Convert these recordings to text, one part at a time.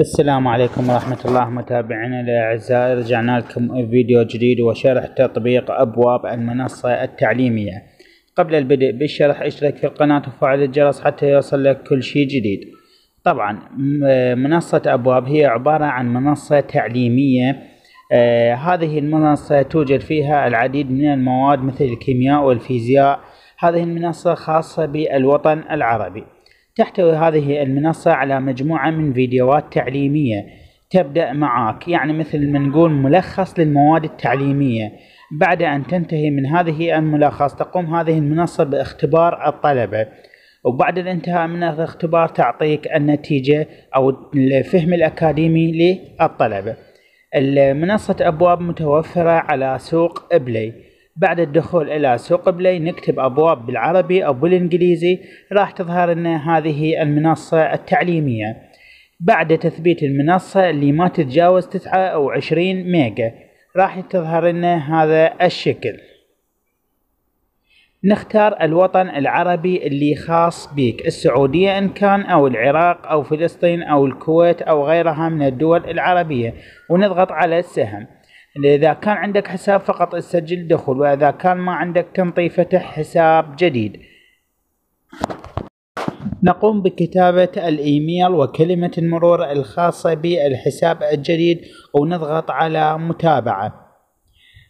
السلام عليكم ورحمة الله متابعينا الأعزاء. رجعنا لكم فيديو جديد وشرح تطبيق أبواب المنصة التعليمية. قبل البدء بالشرح اشترك في القناة وفعل الجرس حتى يوصل لك كل شيء جديد. طبعا منصة أبواب هي عبارة عن منصة تعليمية. آه هذه المنصة توجد فيها العديد من المواد مثل الكيمياء والفيزياء. هذه المنصة خاصة بالوطن العربي. تحتوي هذه المنصة على مجموعة من فيديوهات تعليمية. تبدأ معك يعني مثل ما نقول ملخص للمواد التعليمية. بعد أن تنتهي من هذه الملخص تقوم هذه المنصة باختبار الطلبة. وبعد الانتهاء من الاختبار تعطيك النتيجة أو الفهم الأكاديمي للطلبة. المنصة أبواب متوفرة على سوق إبلي. بعد الدخول إلى سوق بلاي نكتب أبواب بالعربي أو بالإنجليزي راح تظهر لنا هذه المنصة التعليمية. بعد تثبيت المنصة اللي ما تتجاوز تسعة أو عشرين ميجا راح تظهر لنا هذا الشكل. نختار الوطن العربي اللي خاص بك السعودية إن كان أو العراق أو فلسطين أو الكويت أو غيرها من الدول العربية ونضغط على السهم. إذا كان عندك حساب فقط تسجل دخول وإذا كان ما عندك تنطي فتح حساب جديد. نقوم بكتابة الإيميل وكلمة المرور الخاصة بالحساب الجديد ونضغط على متابعة.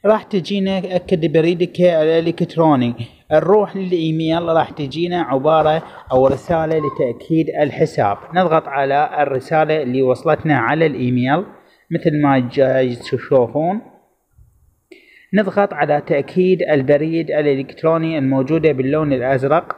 راح تجينا أكد بريدك الإلكتروني. نروح للإيميل راح تجينا عبارة أو رسالة لتأكيد الحساب. نضغط على الرسالة اللي وصلتنا على الإيميل. مثل ما جاي تشوفون. نضغط على تأكيد البريد الإلكتروني الموجودة باللون الأزرق.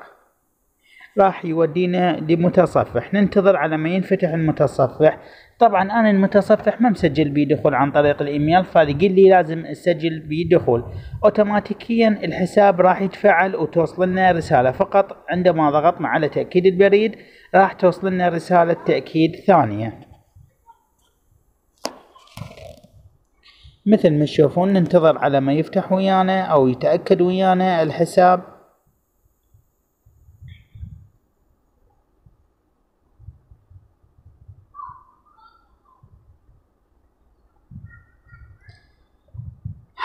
راح يودينا لمتصفح. ننتظر على ما ينفتح المتصفح. طبعا أنا المتصفح ما مسجل بيه دخول عن طريق الإيميل فيقول لي لازم أسجل بيه دخول اوتوماتيكيا الحساب راح يتفعل وتوصل لنا رسالة. فقط عندما ضغطنا على تأكيد البريد راح توصل لنا رسالة تأكيد ثانية. مثل ما تشوفون ننتظر على ما يفتح ويانا أو يتأكد ويانا الحساب.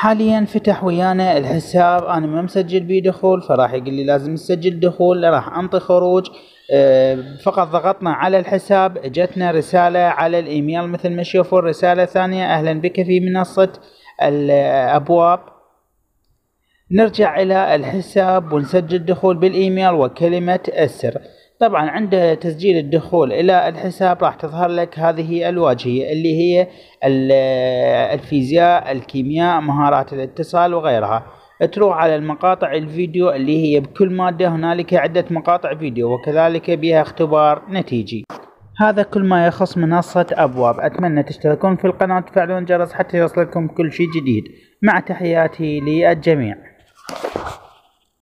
حاليا فتح ويانا الحساب أنا ما مسجل بيه دخول فراح يقول لي لازم تسجل دخول راح انطي خروج. آه، فقط ضغطنا على الحساب جتنا رسالة على الإيميل مثل ما تشوفون رسالة ثانية أهلا بك في منصة الأبواب. نرجع إلى الحساب ونسجل دخول بالإيميل وكلمة السر. طبعا عند تسجيل الدخول إلى الحساب راح تظهر لك هذه الواجهية اللي هي الفيزياء الكيمياء مهارات الاتصال وغيرها. تروح على المقاطع الفيديو اللي هي بكل مادة هنالك عدة مقاطع فيديو وكذلك بها اختبار نتيجي. هذا كل ما يخص منصة أبواب. أتمنى تشتركون في القناة. وتفعلون الجرس حتى يوصلكم كل شيء جديد. مع تحياتي للجميع.